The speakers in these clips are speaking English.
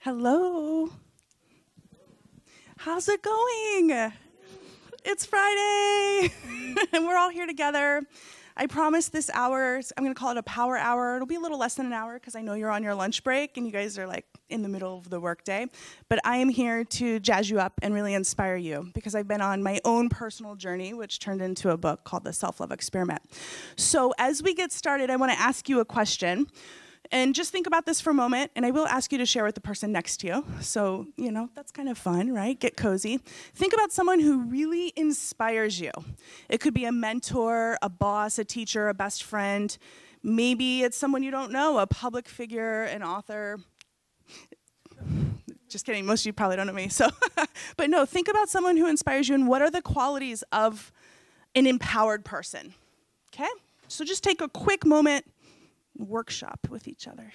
Hello. How's it going? It's Friday, and we're all here together. I promise this hour, I'm going to call it a power hour. It'll be a little less than an hour because I know you're on your lunch break and you guys are like in the middle of the workday. But I am here to jazz you up and really inspire you because I've been on my own personal journey, which turned into a book called The Self Love Experiment. So, as we get started, I want to ask you a question. And just think about this for a moment, and I will ask you to share with the person next to you. So, you know, that's kind of fun, right? Get cozy. Think about someone who really inspires you. It could be a mentor, a boss, a teacher, a best friend. Maybe it's someone you don't know, a public figure, an author. Just kidding, most of you probably don't know me. So, but no, think about someone who inspires you and what are the qualities of an empowered person. Okay? So just take a quick moment workshop with each other.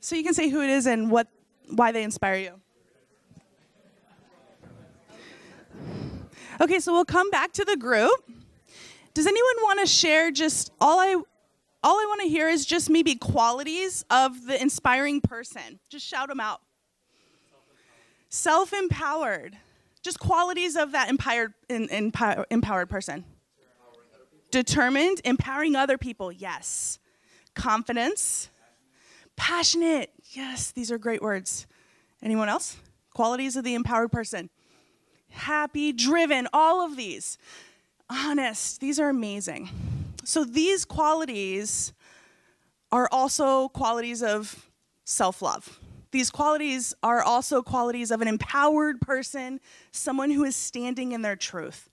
So you can say who it is and what, why they inspire you. Okay, so we'll come back to the group. Does anyone want to share just all I all I want to hear is just maybe qualities of the inspiring person. Just shout them out. Self-empowered. Just qualities of that empowered, empowered person. Determined, empowering other people, yes. Confidence, passionate, yes, these are great words. Anyone else? Qualities of the empowered person. Happy, driven, all of these. Honest, these are amazing. So these qualities are also qualities of self love. These qualities are also qualities of an empowered person, someone who is standing in their truth.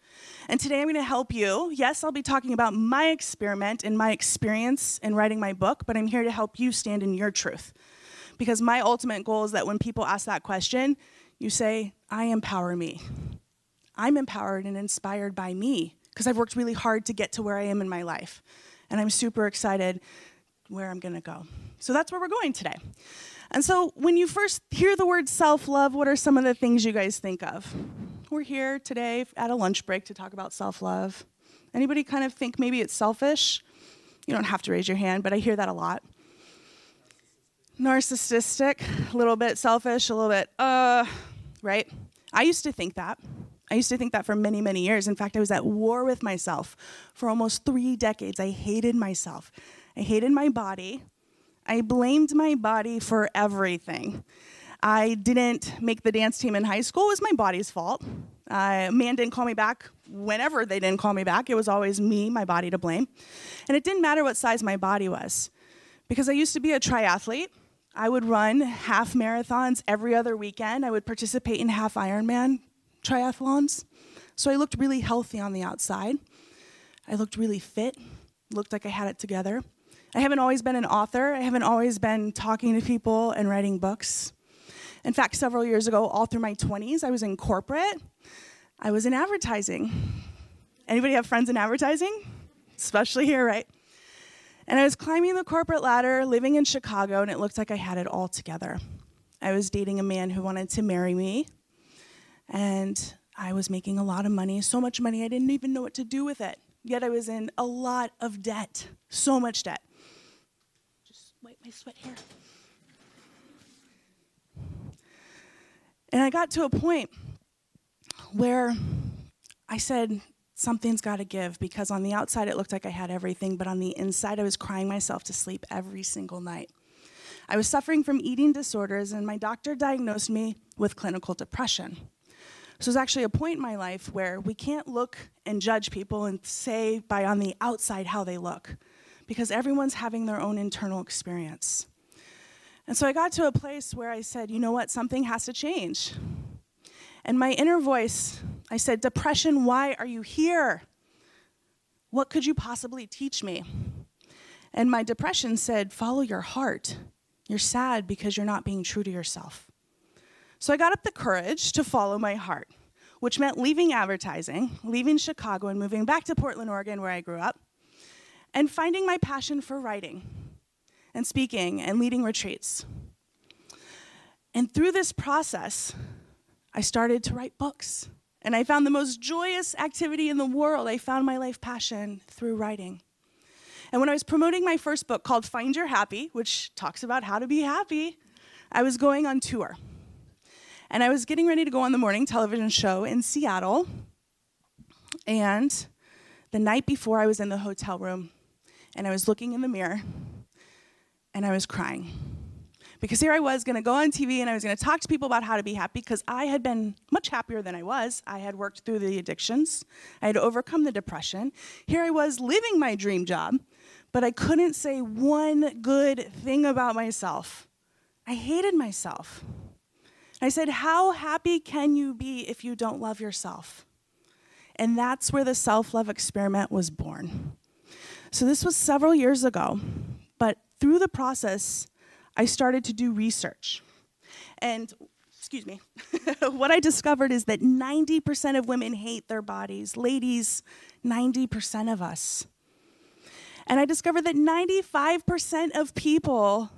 And today I'm going to help you. Yes, I'll be talking about my experiment and my experience in writing my book, but I'm here to help you stand in your truth. Because my ultimate goal is that when people ask that question, you say, I empower me. I'm empowered and inspired by me because I've worked really hard to get to where I am in my life. And I'm super excited where I'm going to go. So that's where we're going today. And so when you first hear the word self love, what are some of the things you guys think of? we're here today at a lunch break to talk about self-love. Anybody kind of think maybe it's selfish? You don't have to raise your hand, but I hear that a lot. Narcissistic, a little bit selfish, a little bit, uh, right? I used to think that. I used to think that for many, many years. In fact, I was at war with myself for almost three decades. I hated myself. I hated my body. I blamed my body for everything. I didn't make the dance team in high school. It was my body's fault. Uh, man didn't call me back whenever they didn't call me back. It was always me, my body to blame. And it didn't matter what size my body was. Because I used to be a triathlete. I would run half marathons every other weekend. I would participate in half Ironman triathlons. So I looked really healthy on the outside. I looked really fit, looked like I had it together. I haven't always been an author. I haven't always been talking to people and writing books. In fact, several years ago, all through my 20s, I was in corporate. I was in advertising. Anybody have friends in advertising? Especially here, right? And I was climbing the corporate ladder, living in Chicago, and it looked like I had it all together. I was dating a man who wanted to marry me, and I was making a lot of money, so much money I didn't even know what to do with it. Yet I was in a lot of debt, so much debt. Just wipe my sweat here. And I got to a point where I said, something's got to give because on the outside it looked like I had everything, but on the inside I was crying myself to sleep every single night. I was suffering from eating disorders, and my doctor diagnosed me with clinical depression. So it was actually a point in my life where we can't look and judge people and say by on the outside how they look, because everyone's having their own internal experience. And so I got to a place where I said, you know what, something has to change. And my inner voice, I said, Depression, why are you here? What could you possibly teach me? And my depression said, Follow your heart. You're sad because you're not being true to yourself. So I got up the courage to follow my heart, which meant leaving advertising, leaving Chicago, and moving back to Portland, Oregon, where I grew up, and finding my passion for writing and speaking and leading retreats. And through this process, I started to write books And I found the most joyous activity in the world. I found my life passion through writing. And when I was promoting my first book called Find Your Happy, which talks about how to be happy, I was going on tour. And I was getting ready to go on the morning television show in Seattle. And the night before, I was in the hotel room and I was looking in the mirror and I was crying. Because here I was going to go on TV and I was going to talk to people about how to be happy because I had been much happier than I was. I had worked through the addictions, I had overcome the depression. Here I was living my dream job, but I couldn't say one good thing about myself. I hated myself. I said, How happy can you be if you don't love yourself? And that's where the self love experiment was born. So, this was several years ago, but through the process, I started to do research. And, excuse me, what I discovered is that 90% of women hate their bodies. Ladies, 90% of us. And I discovered that 95% of people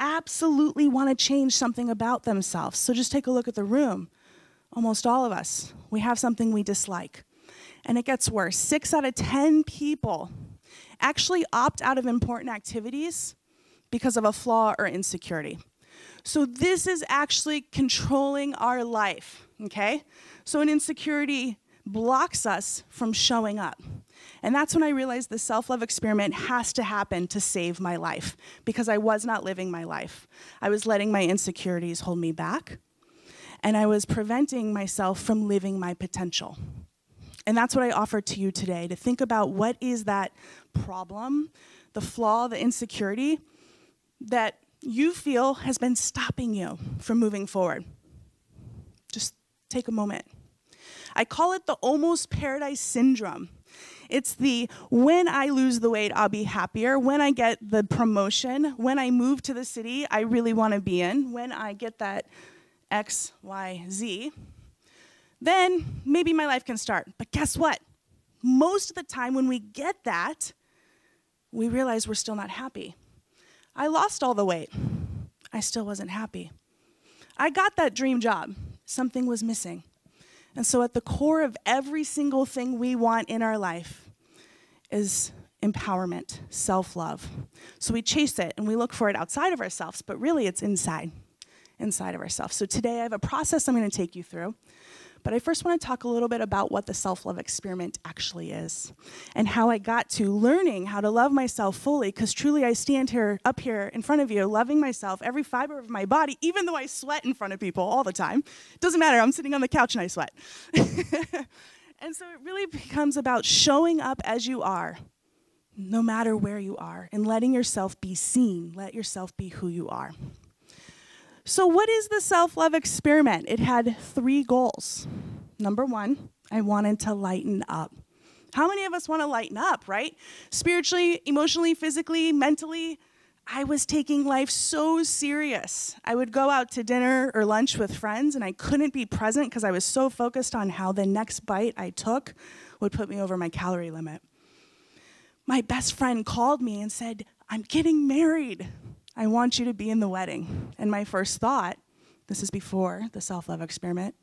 absolutely want to change something about themselves. So just take a look at the room. Almost all of us, we have something we dislike. And it gets worse. Six out of 10 people actually opt out of important activities because of a flaw or insecurity. So this is actually controlling our life, okay? So an insecurity blocks us from showing up. And that's when I realized the self love experiment has to happen to save my life because I was not living my life. I was letting my insecurities hold me back, and I was preventing myself from living my potential. And that's what I offer to you today to think about what is that problem, the flaw, the insecurity that you feel has been stopping you from moving forward. Just take a moment. I call it the almost paradise syndrome. It's the when I lose the weight, I'll be happier. When I get the promotion, when I move to the city I really want to be in, when I get that X, Y, Z, then maybe my life can start. But guess what? Most of the time when we get that, we realize we're still not happy. I lost all the weight. I still wasn't happy. I got that dream job. Something was missing. And so, at the core of every single thing we want in our life is empowerment, self love. So, we chase it and we look for it outside of ourselves, but really it's inside, inside of ourselves. So, today I have a process I'm going to take you through. But I first want to talk a little bit about what the self love experiment actually is and how I got to learning how to love myself fully. Because truly, I stand here, up here in front of you, loving myself, every fiber of my body, even though I sweat in front of people all the time. It doesn't matter, I'm sitting on the couch and I sweat. and so it really becomes about showing up as you are, no matter where you are, and letting yourself be seen, let yourself be who you are. So, what is the self love experiment? It had three goals. Number one, I wanted to lighten up. How many of us want to lighten up, right? Spiritually, emotionally, physically, mentally. I was taking life so serious. I would go out to dinner or lunch with friends and I couldn't be present because I was so focused on how the next bite I took would put me over my calorie limit. My best friend called me and said, I'm getting married. I want you to be in the wedding. And my first thought, this is before the self love experiment,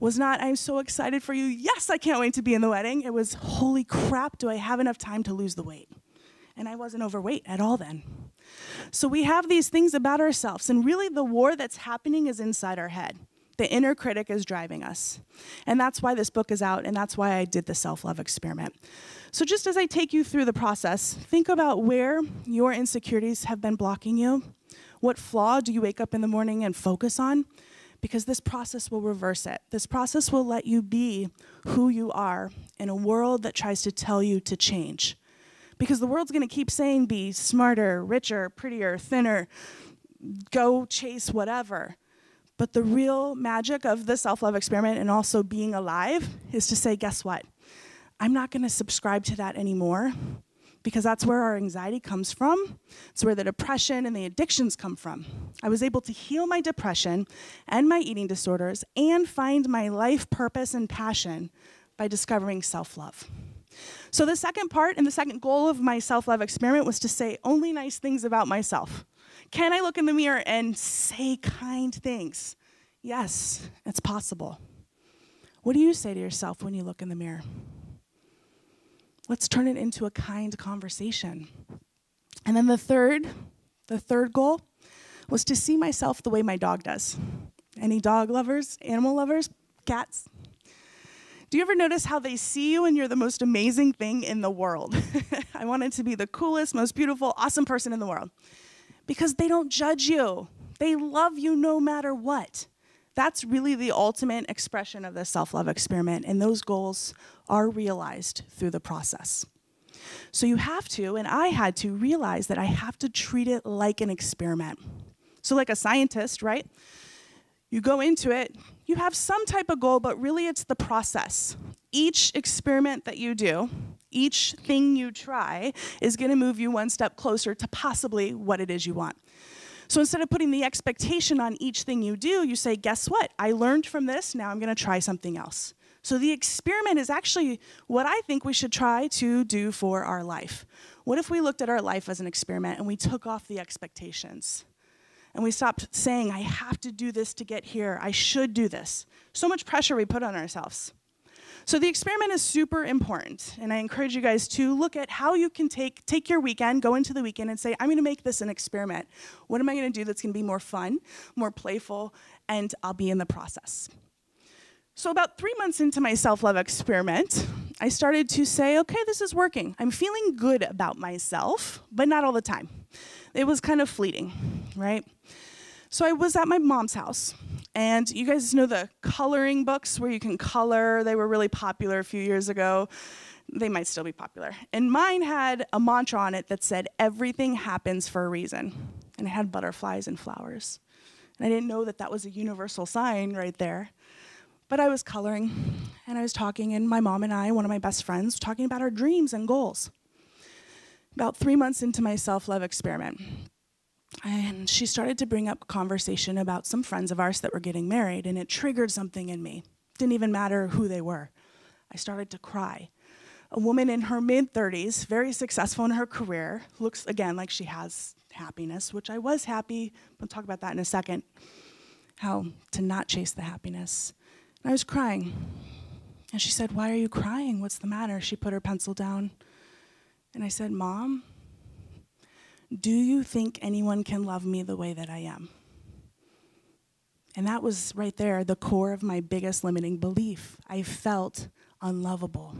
was not, I'm so excited for you. Yes, I can't wait to be in the wedding. It was, holy crap, do I have enough time to lose the weight? And I wasn't overweight at all then. So we have these things about ourselves, and really the war that's happening is inside our head. The inner critic is driving us. And that's why this book is out, and that's why I did the self love experiment. So, just as I take you through the process, think about where your insecurities have been blocking you. What flaw do you wake up in the morning and focus on? Because this process will reverse it. This process will let you be who you are in a world that tries to tell you to change. Because the world's gonna keep saying be smarter, richer, prettier, thinner, go chase whatever. But the real magic of the self love experiment and also being alive is to say, guess what? I'm not going to subscribe to that anymore because that's where our anxiety comes from. It's where the depression and the addictions come from. I was able to heal my depression and my eating disorders and find my life purpose and passion by discovering self love. So, the second part and the second goal of my self love experiment was to say only nice things about myself. Can I look in the mirror and say kind things? Yes, it's possible. What do you say to yourself when you look in the mirror? Let's turn it into a kind conversation. And then the third, the third goal was to see myself the way my dog does. Any dog lovers, animal lovers, cats? Do you ever notice how they see you and you're the most amazing thing in the world? I wanted to be the coolest, most beautiful, awesome person in the world because they don't judge you. They love you no matter what. That's really the ultimate expression of the self love experiment, and those goals are realized through the process. So you have to, and I had to realize that I have to treat it like an experiment. So, like a scientist, right? You go into it, you have some type of goal, but really it's the process. Each experiment that you do, each thing you try, is going to move you one step closer to possibly what it is you want. So instead of putting the expectation on each thing you do, you say, guess what? I learned from this, now I'm going to try something else. So the experiment is actually what I think we should try to do for our life. What if we looked at our life as an experiment and we took off the expectations? And we stopped saying, I have to do this to get here. I should do this. So much pressure we put on ourselves. So the experiment is super important, and I encourage you guys to look at how you can take take your weekend, go into the weekend and say, I'm going to make this an experiment. What am I going to do that's going to be more fun, more playful, and I'll be in the process. So, about three months into my self love experiment, I started to say, okay, this is working. I'm feeling good about myself, but not all the time. It was kind of fleeting, right? So, I was at my mom's house, and you guys know the coloring books where you can color. They were really popular a few years ago. They might still be popular. And mine had a mantra on it that said, everything happens for a reason. And it had butterflies and flowers. And I didn't know that that was a universal sign right there. But I was coloring and I was talking, and my mom and I, one of my best friends, talking about our dreams and goals. About three months into my self love experiment, and she started to bring up conversation about some friends of ours that were getting married, and it triggered something in me. Didn't even matter who they were. I started to cry. A woman in her mid 30s, very successful in her career, looks again like she has happiness, which I was happy. We'll talk about that in a second. How to not chase the happiness. I was crying. And she said, Why are you crying? What's the matter? She put her pencil down. And I said, Mom, do you think anyone can love me the way that I am? And that was right there the core of my biggest limiting belief. I felt unlovable.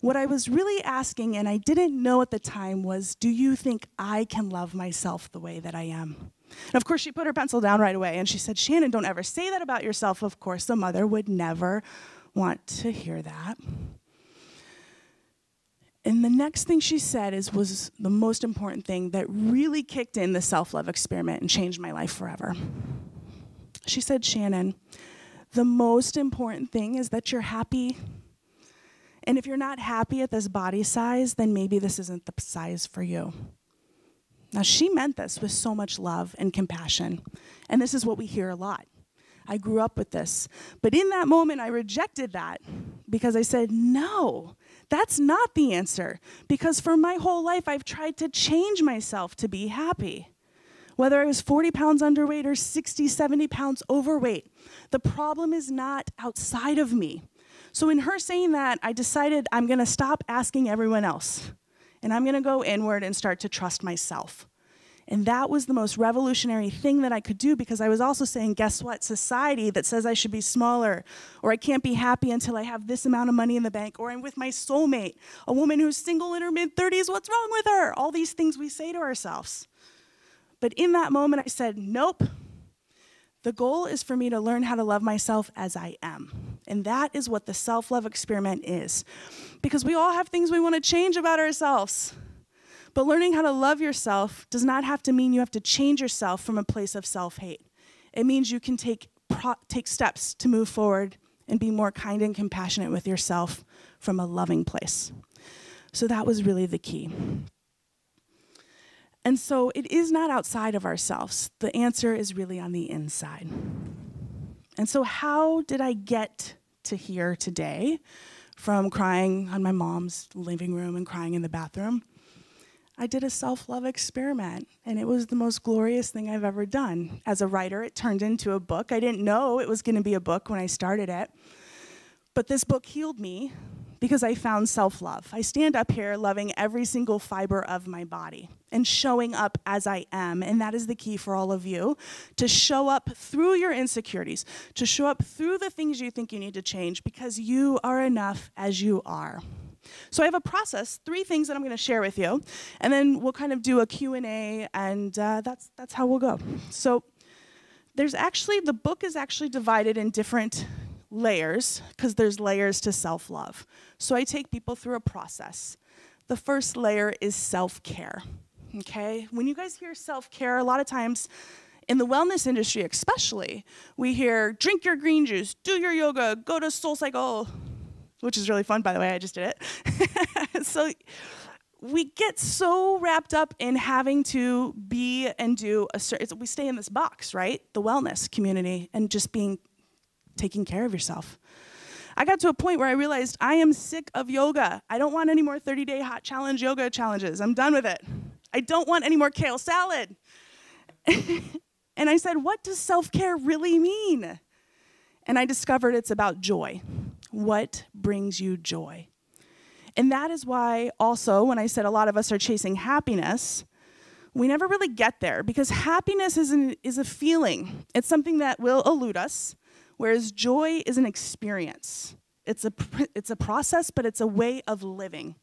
What I was really asking, and I didn't know at the time, was Do you think I can love myself the way that I am? And of course, she put her pencil down right away and she said, Shannon, don't ever say that about yourself. Of course, the mother would never want to hear that. And the next thing she said is was the most important thing that really kicked in the self-love experiment and changed my life forever. She said, "Shannon, the most important thing is that you're happy. And if you're not happy at this body size, then maybe this isn't the size for you." Now, she meant this with so much love and compassion. And this is what we hear a lot. I grew up with this. But in that moment, I rejected that because I said, no, that's not the answer. Because for my whole life, I've tried to change myself to be happy. Whether I was 40 pounds underweight or 60, 70 pounds overweight, the problem is not outside of me. So, in her saying that, I decided I'm going to stop asking everyone else and I'm going to go inward and start to trust myself. And that was the most revolutionary thing that I could do because I was also saying, guess what? Society that says I should be smaller, or I can't be happy until I have this amount of money in the bank, or I'm with my soulmate, a woman who's single in her mid 30s, what's wrong with her? All these things we say to ourselves. But in that moment, I said, nope. The goal is for me to learn how to love myself as I am. And that is what the self love experiment is because we all have things we want to change about ourselves. But learning how to love yourself does not have to mean you have to change yourself from a place of self hate. It means you can take, take steps to move forward and be more kind and compassionate with yourself from a loving place. So that was really the key. And so it is not outside of ourselves. The answer is really on the inside. And so, how did I get to here today? from crying on my mom's living room and crying in the bathroom. I did a self love experiment, and it was the most glorious thing I've ever done. As a writer, it turned into a book. I didn't know it was going to be a book when I started it, But this book healed me because I found self love. I stand up here loving every single fiber of my body and showing up as I am. And that is the key for all of you to show up through your insecurities, to show up through the things you think you need to change because you are enough as you are. So I have a process, three things that I'm going to share with you, and then we'll kind of do a Q&A, and uh, that's, that's how we'll go. So there's actually, the book is actually divided in different layers because there's layers to self love. So I take people through a process. The first layer is self care. Okay? When you guys hear self care, a lot of times, in the wellness industry especially, we hear drink your green juice, do your yoga, go to Soul Cycle, which is really fun, by the way. I just did it. so we get so wrapped up in having to be and do a certain, we stay in this box, right? The wellness community and just being taking care of yourself. I got to a point where I realized I am sick of yoga. I don't want any more 30 day hot challenge yoga challenges. I'm done with it. I don't want any more kale salad. and I said, What does self care really mean? And I discovered it's about joy. What brings you joy? And that is why, also, when I said a lot of us are chasing happiness, we never really get there because happiness is, an, is a feeling. It's something that will elude us, whereas joy is an experience. It's a, it's a process, but it's a way of living.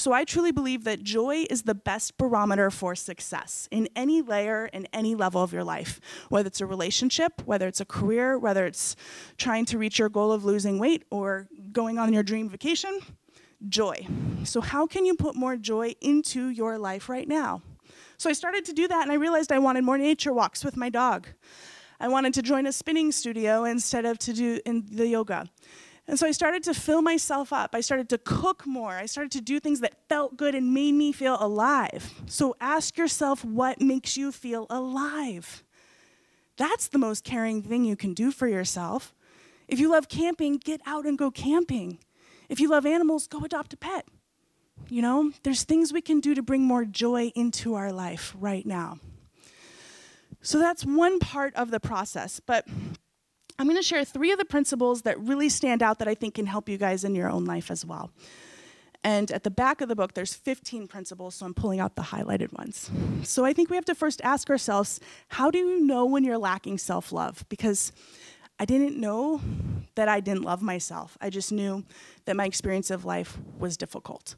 So I truly believe that joy is the best barometer for success in any layer and any level of your life, whether it's a relationship, whether it's a career, whether it's trying to reach your goal of losing weight or going on your dream vacation. Joy. So, how can you put more joy into your life right now? So, I started to do that and I realized I wanted more nature walks with my dog. I wanted to join a spinning studio instead of to do in the yoga. And so I started to fill myself up. I started to cook more. I started to do things that felt good and made me feel alive. So ask yourself what makes you feel alive. That's the most caring thing you can do for yourself. If you love camping, get out and go camping. If you love animals, go adopt a pet. You know, there's things we can do to bring more joy into our life right now. So that's one part of the process. But I'm going to share three of the principles that really stand out that I think can help you guys in your own life as well. And at the back of the book, there's 15 principles, so I'm pulling out the highlighted ones. So I think we have to first ask ourselves how do you know when you're lacking self love? Because I didn't know that I didn't love myself. I just knew that my experience of life was difficult.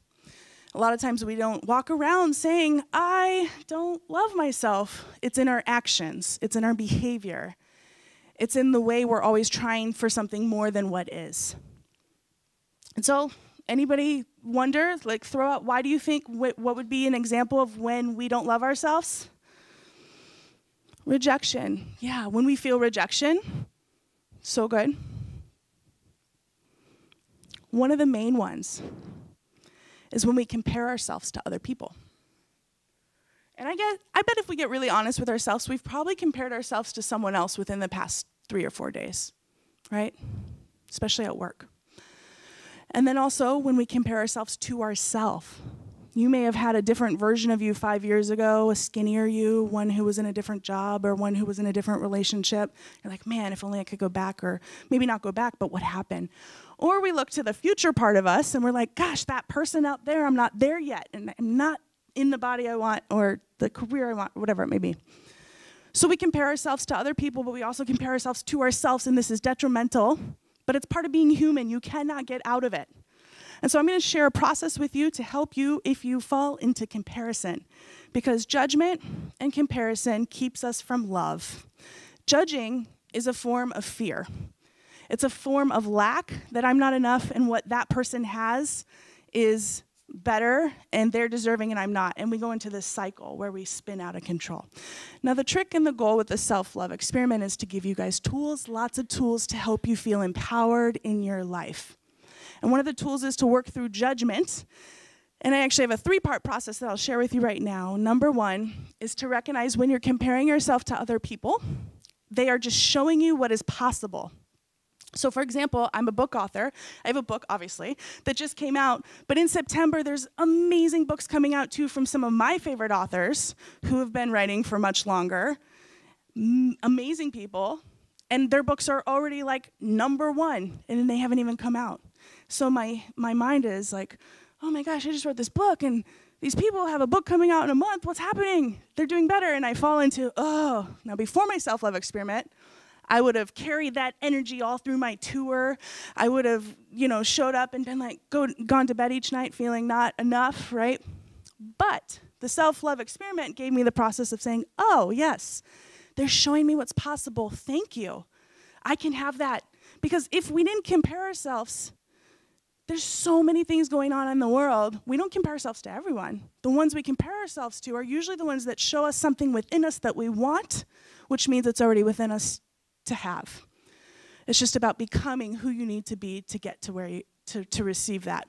A lot of times we don't walk around saying, I don't love myself. It's in our actions, it's in our behavior. It's in the way we're always trying for something more than what is. And so, anybody wonder, like, throw out, why do you think wh- what would be an example of when we don't love ourselves? Rejection. Yeah, when we feel rejection, so good. One of the main ones is when we compare ourselves to other people. And I get I bet if we get really honest with ourselves, we've probably compared ourselves to someone else within the past 3 or 4 days, right? Especially at work. And then also when we compare ourselves to ourself. You may have had a different version of you 5 years ago, a skinnier you, one who was in a different job or one who was in a different relationship. You're like, "Man, if only I could go back or maybe not go back, but what happened?" Or we look to the future part of us and we're like, "Gosh, that person out there, I'm not there yet and I'm not in the body I want or the career I want, whatever it may be. So we compare ourselves to other people, but we also compare ourselves to ourselves, and this is detrimental, but it's part of being human. You cannot get out of it. And so I'm going to share a process with you to help you if you fall into comparison, because judgment and comparison keeps us from love. Judging is a form of fear. It's a form of lack that I'm not enough, and what that person has is better and they're deserving and I'm not. And we go into this cycle where we spin out of control. Now, the trick and the goal with the self love experiment is to give you guys tools, lots of tools to help you feel empowered in your life. And one of the tools is to work through judgment. And I actually have a three part process that I'll share with you right now. Number one is to recognize when you're comparing yourself to other people, they are just showing you what is possible. So, for example, I'm a book author. I have a book, obviously, that just came out. But in September, there's amazing books coming out too from some of my favorite authors who have been writing for much longer. M- amazing people. and their books are already like number one, and they haven't even come out. So my my mind is like, oh my gosh, I just wrote this book, and these people have a book coming out in a month. What's happening? They're doing better, and I fall into oh. Now before my self love experiment, I would have carried that energy all through my tour. I would have, you know, showed up and been like, go, gone to bed each night feeling not enough, right? But the self love experiment gave me the process of saying, oh, yes, they're showing me what's possible. Thank you. I can have that. Because if we didn't compare ourselves, there's so many things going on in the world. We don't compare ourselves to everyone. The ones we compare ourselves to are usually the ones that show us something within us that we want, which means it's already within us to have. It's just about becoming who you need to be to get to where you to, to receive that.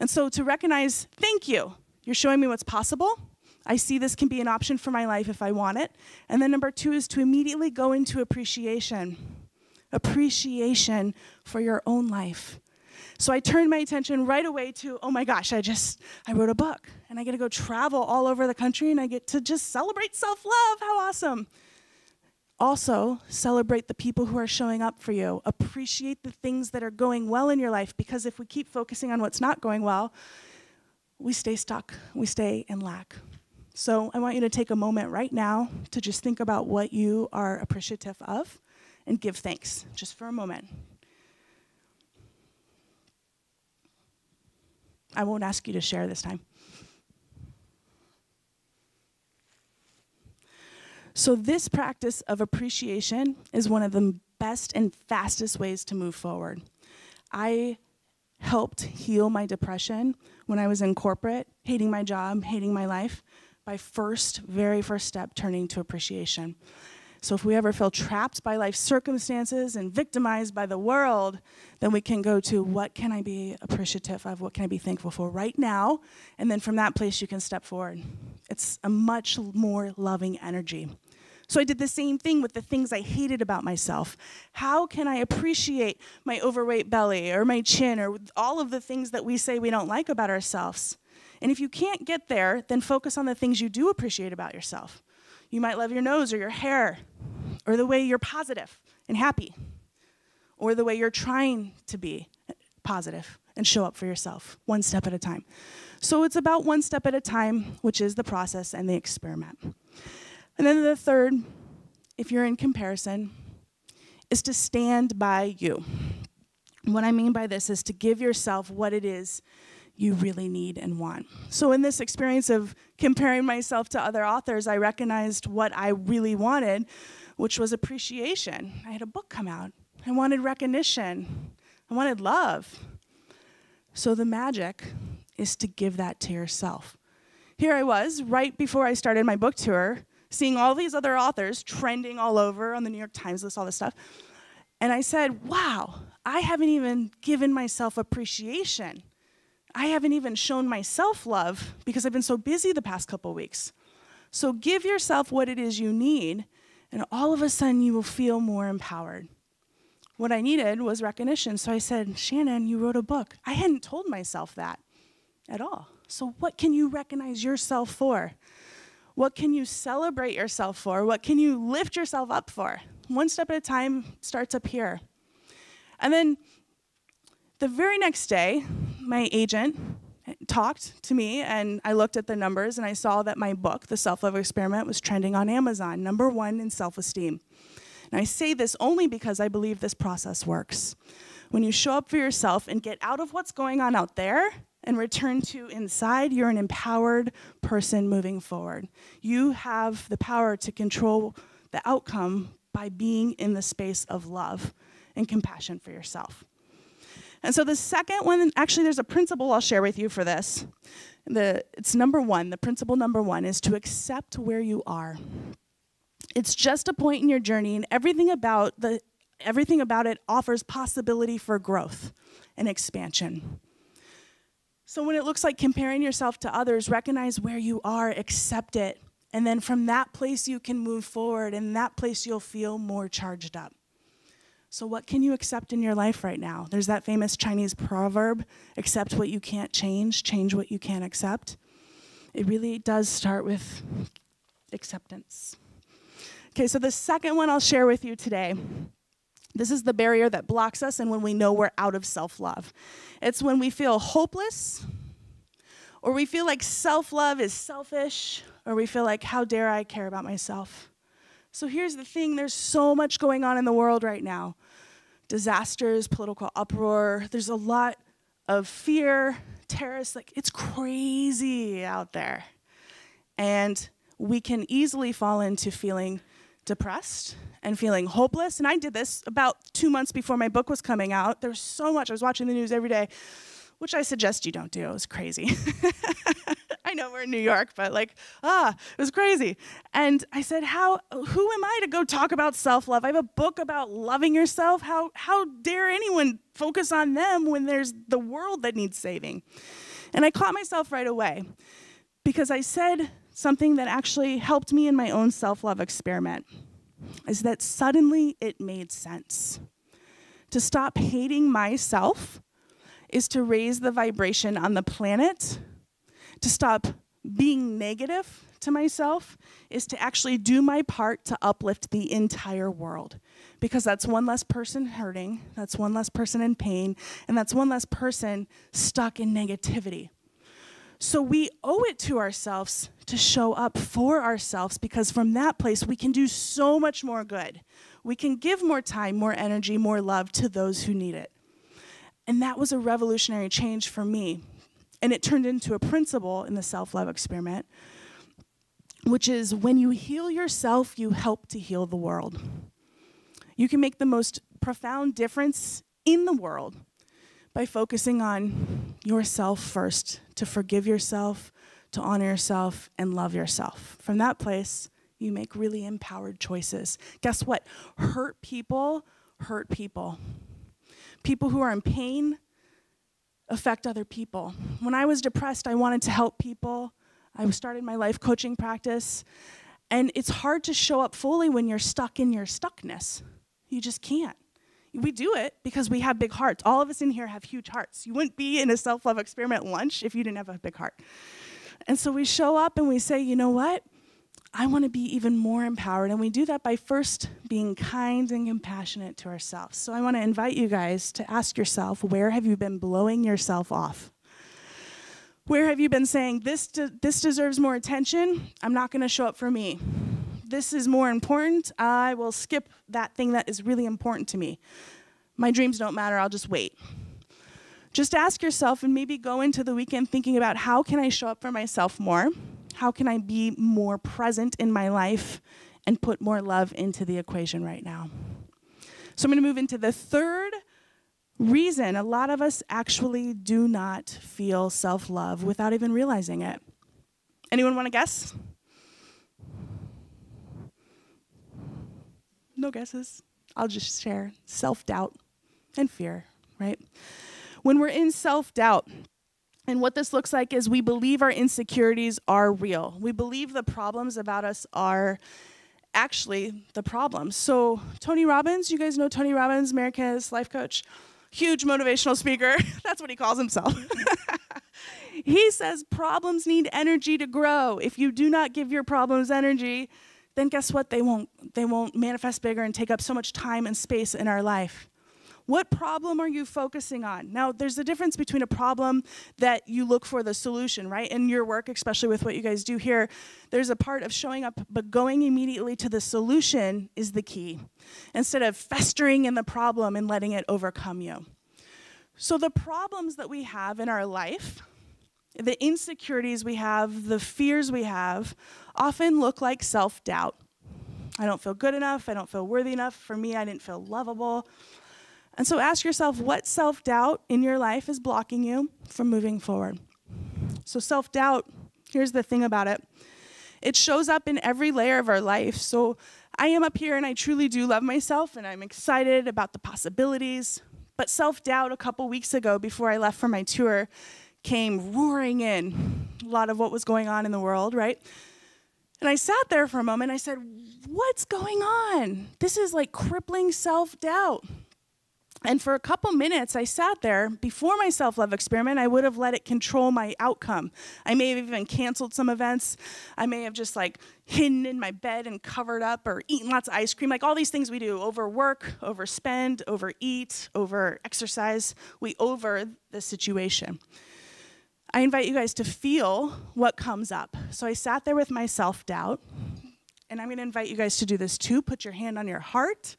And so to recognize, thank you. You're showing me what's possible. I see this can be an option for my life if I want it. And then number two is to immediately go into appreciation. Appreciation for your own life. So I turned my attention right away to, oh my gosh, I just I wrote a book and I get to go travel all over the country and I get to just celebrate self-love. How awesome. Also, celebrate the people who are showing up for you. Appreciate the things that are going well in your life because if we keep focusing on what's not going well, we stay stuck, we stay in lack. So I want you to take a moment right now to just think about what you are appreciative of and give thanks just for a moment. I won't ask you to share this time. So, this practice of appreciation is one of the best and fastest ways to move forward. I helped heal my depression when I was in corporate, hating my job, hating my life, by first, very first step, turning to appreciation. So if we ever feel trapped by life circumstances and victimized by the world, then we can go to what can I be appreciative of? What can I be thankful for right now? And then from that place, you can step forward. It's a much more loving energy. So I did the same thing with the things I hated about myself. How can I appreciate my overweight belly or my chin or all of the things that we say we don't like about ourselves? And if you can't get there, then focus on the things you do appreciate about yourself. You might love your nose or your hair or the way you're positive and happy or the way you're trying to be positive and show up for yourself one step at a time. So it's about one step at a time, which is the process and the experiment. And then the third, if you're in comparison, is to stand by you. What I mean by this is to give yourself what it is you really need and want. So, in this experience of comparing myself to other authors, I recognized what I really wanted, which was appreciation. I had a book come out, I wanted recognition, I wanted love. So, the magic is to give that to yourself. Here I was, right before I started my book tour, seeing all these other authors trending all over on the New York Times list, all this stuff. And I said, wow, I haven't even given myself appreciation. I haven't even shown myself love because I've been so busy the past couple weeks. So give yourself what it is you need, and all of a sudden you will feel more empowered. What I needed was recognition. So I said, Shannon, you wrote a book. I hadn't told myself that at all. So, what can you recognize yourself for? What can you celebrate yourself for? What can you lift yourself up for? One step at a time starts up here. And then the very next day, my agent talked to me and I looked at the numbers and I saw that my book, The Self Love Experiment, was trending on Amazon, number one in self esteem. And I say this only because I believe this process works. When you show up for yourself and get out of what's going on out there and return to inside, you're an empowered person moving forward. You have the power to control the outcome by being in the space of love and compassion for yourself. And so the second one, actually, there's a principle I'll share with you for this. The, it's number one, the principle number one is to accept where you are. It's just a point in your journey, and everything about the everything about it offers possibility for growth and expansion. So when it looks like comparing yourself to others, recognize where you are, accept it, and then from that place you can move forward, and that place you'll feel more charged up. So, what can you accept in your life right now? There's that famous Chinese proverb accept what you can't change, change what you can't accept. It really does start with acceptance. Okay, so the second one I'll share with you today This is the barrier that blocks us and when we know we're out of self love. It's when we feel hopeless, or we feel like self love is selfish, or we feel like, how dare I care about myself? So here's the thing there's so much going on in the world right now disasters, political uproar. There's a lot of fear, terrorists. Like, it's crazy out there. And we can easily fall into feeling depressed and feeling hopeless. And I did this about two months before my book was coming out. There was so much. I was watching the news every day, which I suggest you don't do. It was crazy. I know we're in New York, but like, ah, it was crazy. And I said, How who am I to go talk about self-love? I have a book about loving yourself. How how dare anyone focus on them when there's the world that needs saving? And I caught myself right away because I said something that actually helped me in my own self-love experiment is that suddenly it made sense. To stop hating myself is to raise the vibration on the planet. To stop being negative to myself is to actually do my part to uplift the entire world. Because that's one less person hurting, that's one less person in pain, and that's one less person stuck in negativity. So we owe it to ourselves to show up for ourselves because from that place we can do so much more good. We can give more time, more energy, more love to those who need it. And that was a revolutionary change for me. And it turned into a principle in the self love experiment, which is when you heal yourself, you help to heal the world. You can make the most profound difference in the world by focusing on yourself first, to forgive yourself, to honor yourself, and love yourself. From that place, you make really empowered choices. Guess what? Hurt people hurt people. People who are in pain affect other people. When I was depressed, I wanted to help people. I started my life coaching practice. And it's hard to show up fully when you're stuck in your stuckness. You just can't we do it because we have big hearts. All of us in here have huge hearts. You wouldn't be in a self love experiment lunch if you didn't have a big heart. And so we show up and we say, you know what? I want to be even more empowered. And we do that by first being kind and compassionate to ourselves. So I want to invite you guys to ask yourself where have you been blowing yourself off? Where have you been saying, this, de- this deserves more attention? I'm not going to show up for me this is more important, I will skip that thing that is really important to me. My dreams don't matter, I'll just wait. Just ask yourself and maybe go into the weekend thinking about how can I show up for myself more? How can I be more present in my life and put more love into the equation right now? So I'm going to move into the third reason a lot of us actually do not feel self love without even realizing it. Anyone want to guess? No guesses. I'll just share self doubt and fear, right? When we're in self doubt, and what this looks like is we believe our insecurities are real. We believe the problems about us are actually the problems. So, Tony Robbins, you guys know Tony Robbins, America's life coach, huge motivational speaker. That's what he calls himself. he says problems need energy to grow. If you do not give your problems energy, then guess what? They won't, they won't manifest bigger and take up so much time and space in our life. What problem are you focusing on? Now, there's a difference between a problem that you look for the solution, right? In your work, especially with what you guys do here, there's a part of showing up, but going immediately to the solution is the key, instead of festering in the problem and letting it overcome you. So, the problems that we have in our life, the insecurities we have, the fears we have, often look like self doubt. I don't feel good enough. I don't feel worthy enough. For me, I didn't feel lovable. And so ask yourself what self doubt in your life is blocking you from moving forward. So, self doubt, here's the thing about it it shows up in every layer of our life. So, I am up here and I truly do love myself and I'm excited about the possibilities. But self doubt a couple weeks ago before I left for my tour came roaring in. A lot of what was going on in the world, right? And I sat there for a moment. I said, What's going on? This is like crippling self doubt. And for a couple minutes, I sat there. Before my self love experiment, I would have let it control my outcome. I may have even canceled some events. I may have just like hidden in my bed and covered up or eaten lots of ice cream, like all these things we do overwork, overspend, overeat, over exercise. We over the situation. I invite you guys to feel what comes up. So I sat there with my self doubt, and I'm going to invite you guys to do this too. Put your hand on your heart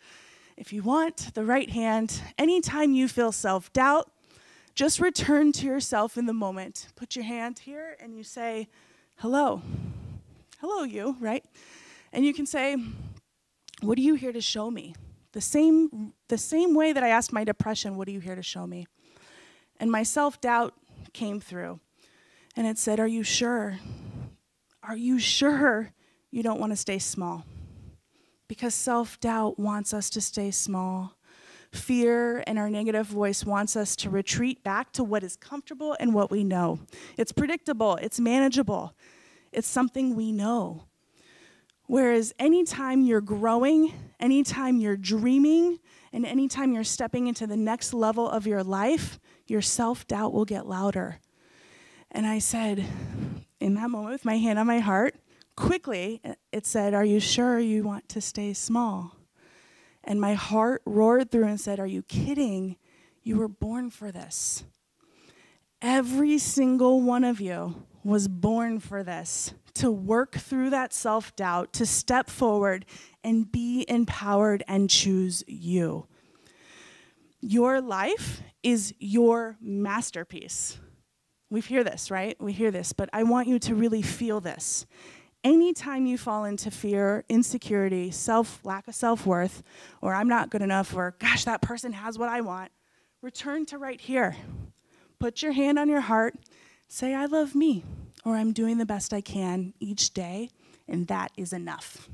if you want, the right hand. Anytime you feel self doubt, just return to yourself in the moment. Put your hand here and you say, Hello. Hello, you, right? And you can say, What are you here to show me? The same, the same way that I asked my depression, What are you here to show me? And my self doubt came through. And it said, Are you sure? Are you sure you don't want to stay small? because self doubt wants us to stay small. Fear and our negative voice wants us to retreat back to what is comfortable and what we know. It's predictable, it's manageable, it's something we know. Whereas anytime you're growing, anytime you're dreaming, and anytime you're stepping into the next level of your life, your self doubt will get louder. And I said, in that moment, with my hand on my heart, quickly, it said, Are you sure you want to stay small? And my heart roared through and said, Are you kidding? You were born for this. Every single one of you was born for this to work through that self doubt, to step forward and be empowered and choose you. Your life is your masterpiece. We hear this, right? We hear this, but I want you to really feel this anytime you fall into fear, insecurity, self lack of self-worth, or I'm not good enough, or gosh, that person has what I want, return to right here. Put your hand on your heart, say I love me, or I'm doing the best I can each day, and that is enough.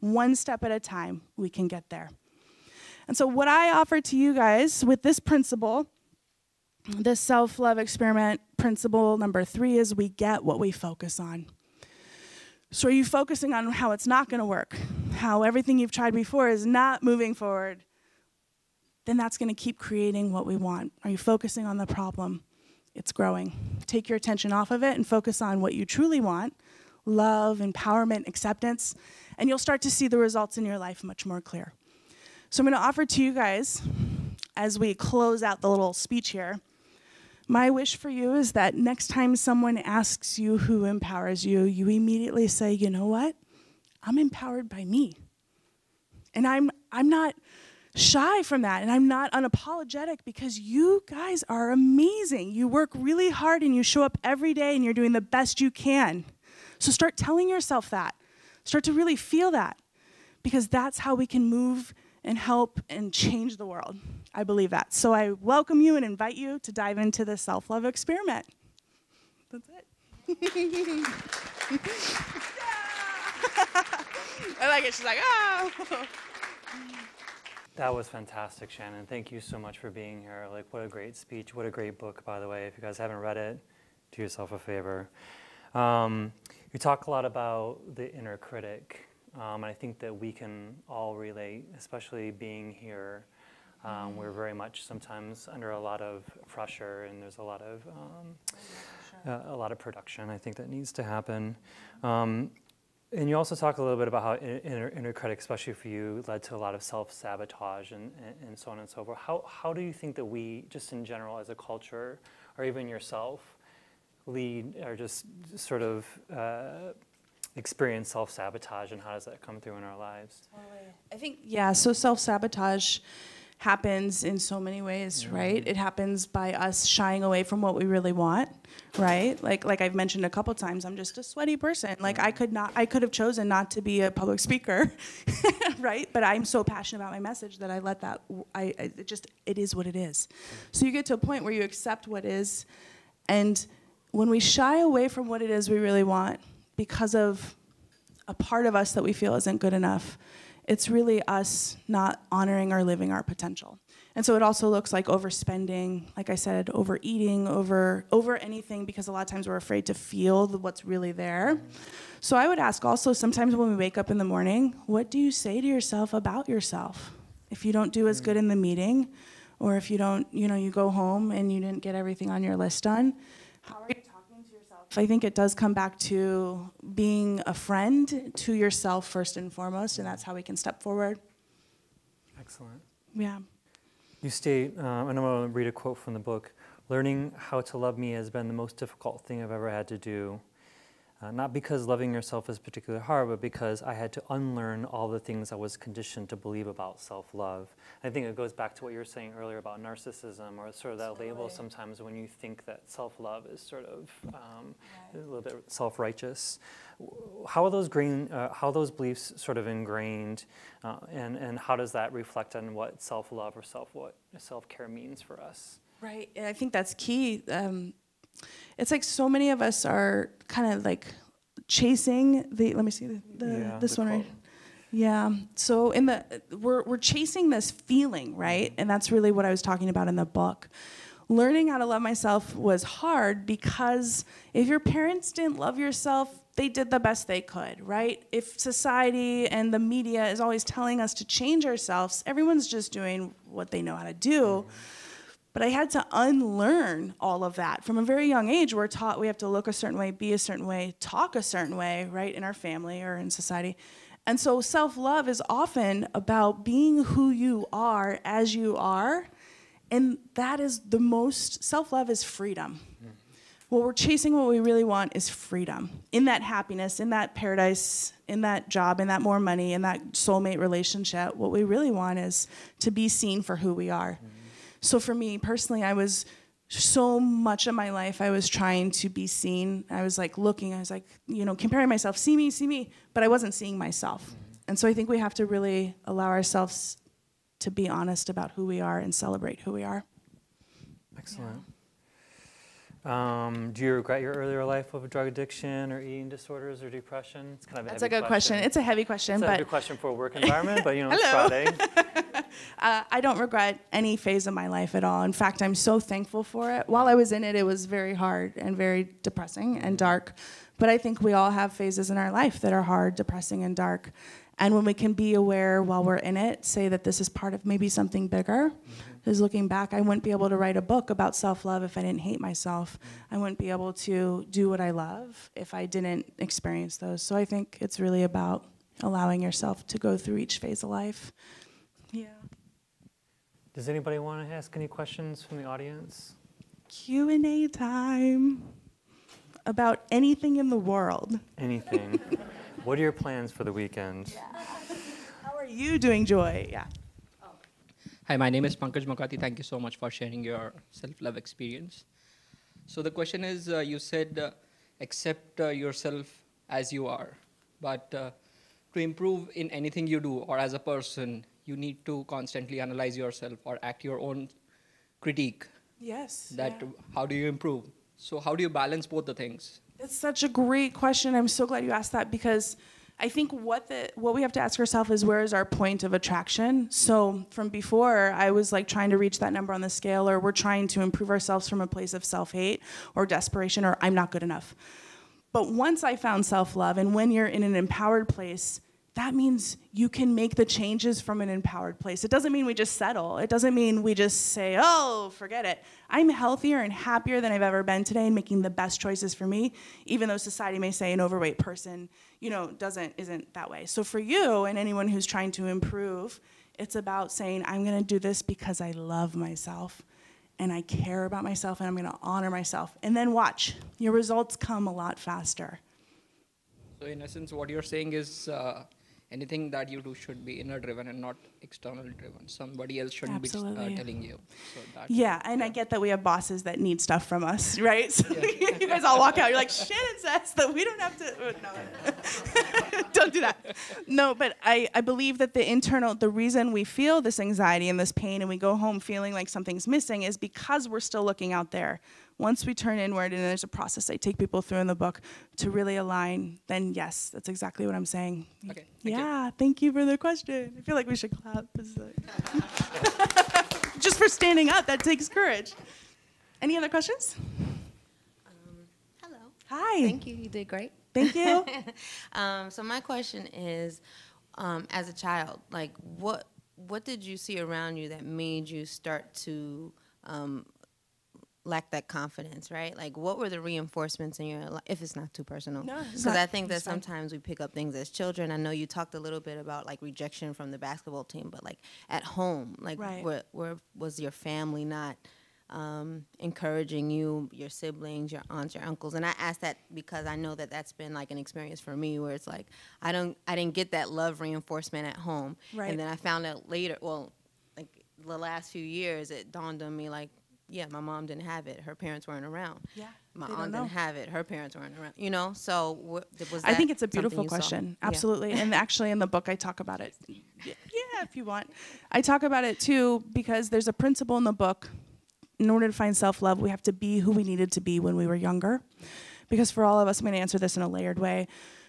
One step at a time, we can get there. And so, what I offer to you guys with this principle, this self love experiment principle number three, is we get what we focus on. So, are you focusing on how it's not going to work? How everything you've tried before is not moving forward? Then that's going to keep creating what we want. Are you focusing on the problem? It's growing. Take your attention off of it and focus on what you truly want love, empowerment, acceptance, and you'll start to see the results in your life much more clear. So, I'm going to offer to you guys, as we close out the little speech here, my wish for you is that next time someone asks you who empowers you, you immediately say, you know what? I'm empowered by me. And I'm, I'm not shy from that, and I'm not unapologetic because you guys are amazing. You work really hard and you show up every day and you're doing the best you can. So start telling yourself that. Start to really feel that because that's how we can move and help and change the world. I believe that. So I welcome you and invite you to dive into the self love experiment. That's it. I like it. She's like, oh. That was fantastic, Shannon. Thank you so much for being here. Like, what a great speech. What a great book, by the way. If you guys haven't read it, do yourself a favor. Um, you talk a lot about the inner critic, um, and I think that we can all relate, especially being here um, we're very much sometimes under a lot of pressure, and there's a lot of um, uh, a lot of production. I think that needs to happen. Um, and you also talk a little bit about how inner, inner critic, especially for you, led to a lot of self sabotage and, and, and so on and so forth. How, how do you think that we, just in general as a culture, or even yourself, lead or just sort of uh, experience self sabotage, and how does that come through in our lives? I think, yeah, so self sabotage happens in so many ways, yeah. right? It happens by us shying away from what we really want, right? Like like I've mentioned a couple times, I'm just a sweaty person. Like I could not I could have chosen not to be a public speaker, right? But I'm so passionate about my message that I let that I it just it is what it is. So you get to a point where you accept what is and when we shy away from what it is we really want because of a part of us that we feel isn't good enough, it's really us not honoring or living our potential. And so it also looks like overspending, like I said, overeating, over over anything because a lot of times we're afraid to feel what's really there. So I would ask also sometimes when we wake up in the morning, what do you say to yourself about yourself? If you don't do as good in the meeting, or if you don't, you know, you go home and you didn't get everything on your list done, how are you? I think it does come back to being a friend to yourself first and foremost, and that's how we can step forward. Excellent. Yeah. You state, um, and I'm going to read a quote from the book Learning how to love me has been the most difficult thing I've ever had to do. Uh, not because loving yourself is particularly hard, but because I had to unlearn all the things I was conditioned to believe about self love. I think it goes back to what you were saying earlier about narcissism or sort of that totally. label sometimes when you think that self love is sort of um, right. a little bit self righteous. How are those green, uh, how are those beliefs sort of ingrained, uh, and, and how does that reflect on what self love or self what self care means for us? Right, and I think that's key. Um, it's like so many of us are kind of like chasing the let me see the, the yeah, this the one right yeah so in the we're we're chasing this feeling right? And that's really what i was talking about in the book. Learning how to love myself was hard because if your parents didn't love yourself they did the best they could right? If society and the media is always telling us to change ourselves everyone's just doing what they know how to do. Mm-hmm but I had to unlearn all of that. From a very young age, we're taught we have to look a certain way, be a certain way, talk a certain way, right, in our family or in society. And so self love is often about being who you are as you are. And that is the most, self love is freedom. Mm-hmm. What we're chasing, what we really want is freedom. In that happiness, in that paradise, in that job, in that more money, in that soulmate relationship, what we really want is to be seen for who we are. Mm-hmm. So for me personally, I was so much of my life I was trying to be seen. I was like looking, I was like, you know, comparing myself, see me, see me, but I wasn't seeing myself. And so I think we have to really allow ourselves to be honest about who we are and celebrate who we are. Excellent. Yeah. Um, do you regret your earlier life of drug addiction or eating disorders or depression? It's kind of a That's a good question. question. It's a heavy question, it's but a heavy question for a work environment. but you know, it's Friday. uh, I don't regret any phase of my life at all. In fact, I'm so thankful for it. While I was in it, it was very hard and very depressing and dark. But I think we all have phases in our life that are hard, depressing, and dark. And when we can be aware while we're in it, say that this is part of maybe something bigger. Because looking back, I wouldn't be able to write a book about self love if I didn't hate myself. Mm-hmm. I wouldn't be able to do what I love if I didn't experience those. So I think it's really about allowing yourself to go through each phase of life. Yeah. Does anybody want to ask any questions from the audience? Q&A time about anything in the world. Anything. What are your plans for the weekend? Yeah. How are you doing, Joy? Yeah. Hi, my name is Pankaj Makati. Thank you so much for sharing your self-love experience. So the question is, uh, you said uh, accept uh, yourself as you are, but uh, to improve in anything you do or as a person, you need to constantly analyze yourself or act your own critique. Yes. That yeah. how do you improve? So how do you balance both the things? It's such a great question. I'm so glad you asked that because I think what the what we have to ask ourselves is where is our point of attraction? So from before, I was like trying to reach that number on the scale, or we're trying to improve ourselves from a place of self-hate or desperation, or I'm not good enough. But once I found self-love, and when you're in an empowered place, that means you can make the changes from an empowered place. It doesn't mean we just settle. It doesn't mean we just say, oh, forget it. I'm healthier and happier than I've ever been today and making the best choices for me, even though society may say an overweight person, you know, doesn't isn't that way. So for you and anyone who's trying to improve, it's about saying, I'm gonna do this because I love myself and I care about myself and I'm gonna honor myself. And then watch, your results come a lot faster. So in essence, what you're saying is uh, anything that you do should be inner driven and not external driven somebody else shouldn't Absolutely. be uh, telling you so yeah and yeah. i get that we have bosses that need stuff from us right so yeah. you guys all walk out you're like shannon says that we don't have to oh, no don't do that no but I, I believe that the internal the reason we feel this anxiety and this pain and we go home feeling like something's missing is because we're still looking out there once we turn inward, and there's a process I take people through in the book to really align, then yes, that's exactly what I'm saying. Okay. Thank yeah, you. thank you for the question. I feel like we should clap. Just for standing up, that takes courage. Any other questions? Um, hello. Hi. Thank you. You did great. Thank you. um, so my question is, um, as a child, like what what did you see around you that made you start to um, lack that confidence, right? Like, what were the reinforcements in your life, if it's not too personal? No, Because. I think that sometimes we pick up things as children. I know you talked a little bit about like rejection from the basketball team, but like at home, like Right. where, where was your family not um, encouraging you, your siblings, your aunts, your uncles? And I ask that because I know that that's been like an experience for me where it's like I don't, I didn't get that love reinforcement at home, Right. and then I found out later. Well, like the last few years, it dawned on me like, yeah, my mom didn't have it. Her parents weren't around. Yeah, My aunt didn't have it. Her parents weren't around. You know, so was I think it's a beautiful you saw? question. Yeah. Absolutely. And actually, in the book, I talk about it. Yeah, if you want. I talk about it too because there's a principle in the book. In order to find self love, we have to be who we needed to be when we were younger. Because for all of us, I'm going to answer this in a layered way.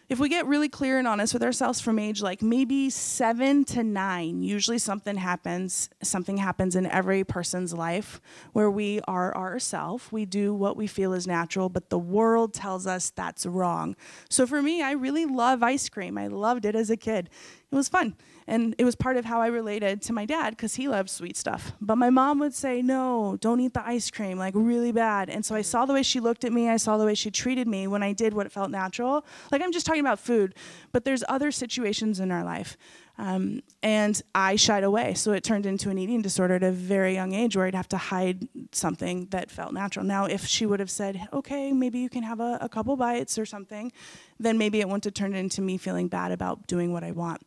If we get really clear and honest with ourselves from age like maybe seven to nine, usually something happens. Something happens in every person's life where we are ourself. We do what we feel is natural, but the world tells us that's wrong. So for me, I really love ice cream. I loved it as a kid. It was fun. And it was part of how I related to my dad because he loved sweet stuff. But my mom would say, no, don't eat the ice cream, like really bad. And so I mm. saw the way she looked at me, I saw the way she treated me when I did what felt natural. Like I'm just talking about food, but there's other situations in our life. Um, and I shied away. So it turned into an eating disorder at a very young age where I'd have to hide something that felt natural. Now, if she would have said, okay, maybe you can have a, a couple bites or something, then maybe it wouldn't have turned into me feeling bad about doing what I want.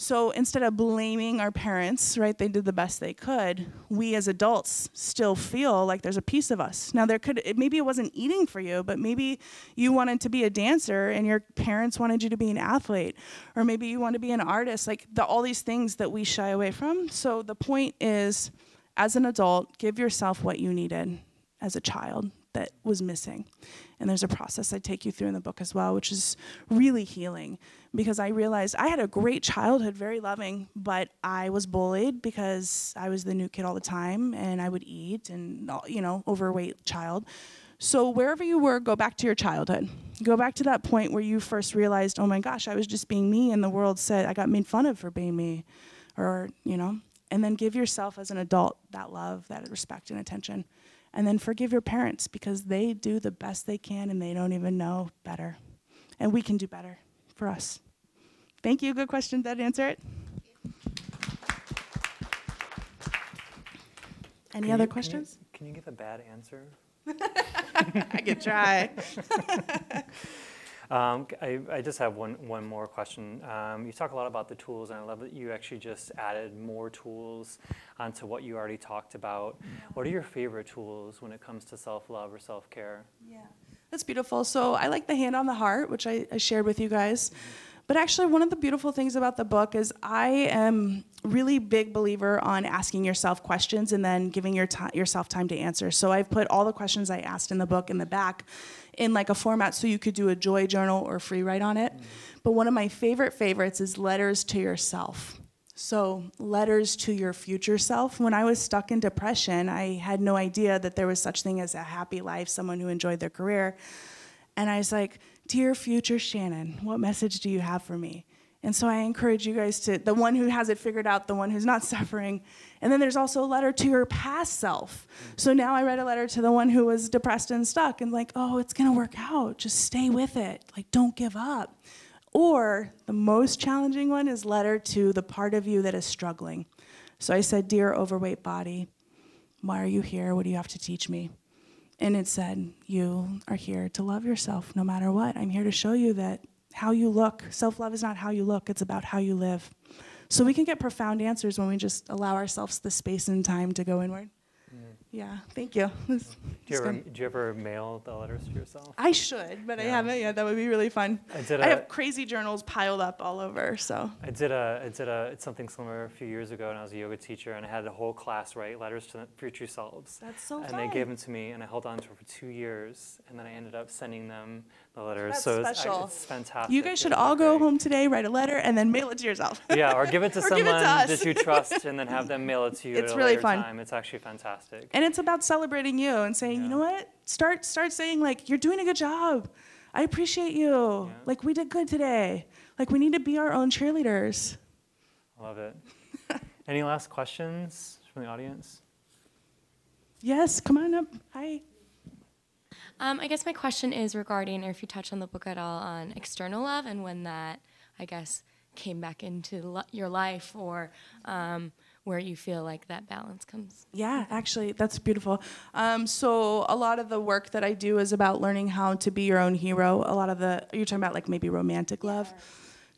So instead of blaming our parents, right, they did the best they could, we as adults still feel like there's a piece of us. Now, there could, it, maybe it wasn't eating for you, but maybe you wanted to be a dancer and your parents wanted you to be an athlete, or maybe you want to be an artist, like the, all these things that we shy away from. So the point is, as an adult, give yourself what you needed as a child that was missing. And there's a process I take you through in the book as well, which is really healing because I realized I had a great childhood, very loving, but I was bullied because I was the new kid all the time and I would eat and, you know, overweight child. So wherever you were, go back to your childhood. Go back to that point where you first realized, oh my gosh, I was just being me and the world said I got made fun of for being me or, you know, and then give yourself as an adult that love, that respect and attention. And then forgive your parents because they do the best they can and they don't even know better. And we can do better for us. Thank you. Good question. Did that answer it? Any Can other you- can you- questions? Can you give a bad answer? I could try. Um, I, I just have one, one more question. Um, you talk a lot about the tools, and I love that you actually just added more tools onto what you already talked about. What are your favorite tools when it comes to self love or self care? Yeah, that's beautiful. So I like the hand on the heart, which I, I shared with you guys. But actually, one of the beautiful things about the book is I am really big believer on asking yourself questions and then giving your yourself time to answer. So I've put all the questions I asked in the book in the back in like a format so you could do a joy journal or free write on it. But one of my favorite favorites is letters to yourself. So, letters to your future self. When I was stuck in depression, I had no idea that there was such thing as a happy life, someone who enjoyed their career. And I was like, "Dear future Shannon, what message do you have for me?" And so I encourage you guys to the one who has it figured out, the one who's not suffering. And then there's also a letter to your past self. So now I read a letter to the one who was depressed and stuck and like, "Oh, it's to work out. Just stay with it. Like don't give up." Or the most challenging one is letter to the part of you that is struggling. So I said, Dear overweight body, why are you here? What do you have to teach me? And it said, You are here to love yourself no matter what. I'm here to show you that how you look, self love is not how you look, it's about how you live. So we can get profound answers when we just allow ourselves the space and time to go inward. Mm. Yeah, thank you. Mm. This- Do you, ever, do you ever mail the letters to yourself? I should, but I haven't yet. That would be really fun. I did I a- have crazy journals piled up all over, so. I did a I did a it's something similar a few years ago, and I was a yoga teacher, and I had a whole class write letters to their future selves. That's so and fun. they gave them to me, and I held on to them for two years, and then I ended up sending them the letters. That's so it's, special. it's fantastic. You guys It's should really all go great. home today, write a letter, and then mail it to yourself. Yeah, or give it to Or give it to someone that you trust, and then have them mail it to you It's at a really later fun. time. It's actually fantastic. And it's about celebrating you and saying, you know what? Start start saying like, you're doing a good job. I appreciate you. Yeah. Like we did good today. Like we need to be our own cheerleaders. I love it. Any last questions from the audience? Yes, come on up. Hi. Um, I guess my question is regarding, or if you touch on the book at all, on external love and when that, I guess, came back into your life or um, where you feel like that balance comes. Yeah, actually, that's beautiful. Um, so a lot of the work that I do is about learning how to be your own hero. A lot of the you're talking about like maybe romantic love.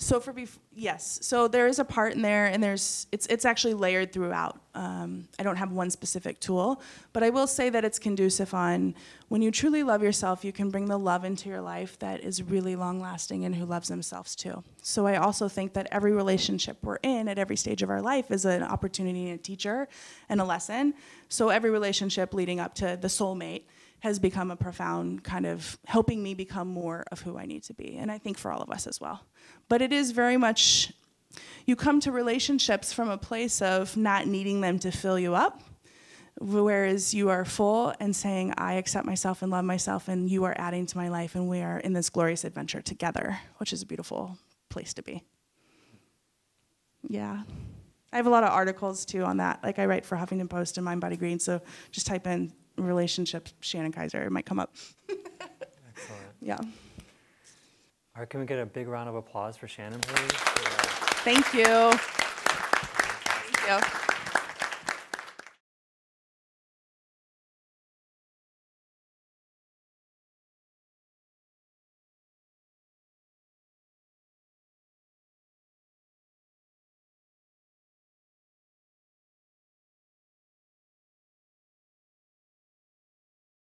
So for bef- yes, so there is a part in there, and there's it's it's actually layered throughout. Um, I don't have one specific tool, but I will say that it's conducive on when you truly love yourself, you can bring the love into your life that is really long lasting and who loves themselves too. So I also think that every relationship we're in at every stage of our life is an opportunity and a teacher and a lesson. So every relationship leading up to the soulmate has become a profound kind of helping me become more of who I need to be. And I think for all of us as well. But it is very much, you come to relationships from a place of not needing them to fill you up, whereas you are full and saying, I accept myself and love myself, and you are adding to my life, and we are in this glorious adventure together, which is a beautiful place to be. Yeah. I have a lot of articles too on that. Like I write for Huffington Post and Mind Body Green, so just type in relationship Shannon Kaiser, it might come up. Excellent. Yeah. All right, can we get a big round of applause for Shannon, please? Thank you. Thank you.